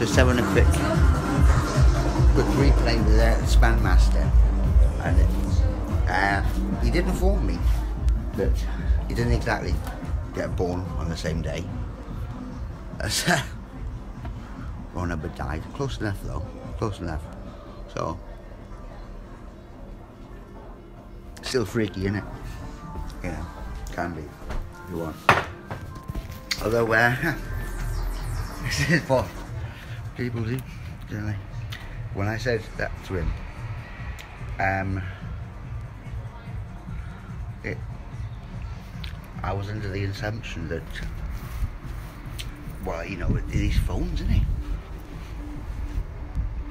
just having a quick quick replay with uh, Spandmaster, and uh, he did inform me that he didn't exactly get born on the same day as uh, Ron Hubbard died. Close enough though, close enough. So still freaky, isn't it? You know, can be. You want. Although, uh, this is what people. When I said that to him, um, it, I was under the assumption that, well, you know, these phones, isn't he?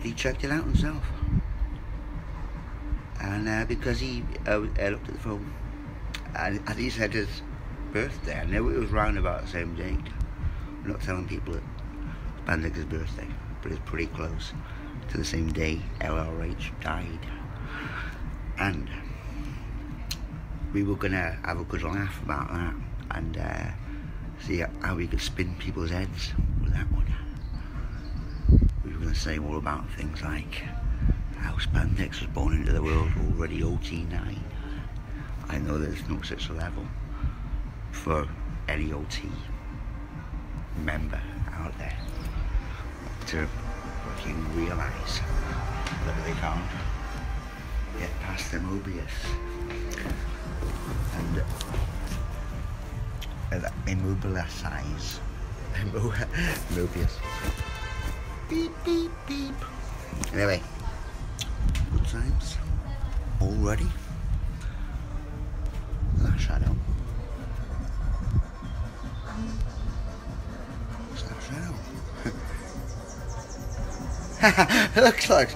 He checked it out himself. And uh, because he uh, looked at the phone, and, and he said his birthday, I knew it was round about the same date. I'm not telling people that Bandicker's birthday, but it's pretty close to the same day LRH died. And we were gonna have a good laugh about that and uh, see how we could spin people's heads with that one. We were gonna say more about things like how Spandex was born into the world already OT9. I know there's no such level for any OT member to fucking realise that they can't get past the Mobius and uh, immobilise Mobius. Beep beep beep. Anyway, good times. All ready? Last shadow. What's that Looks like.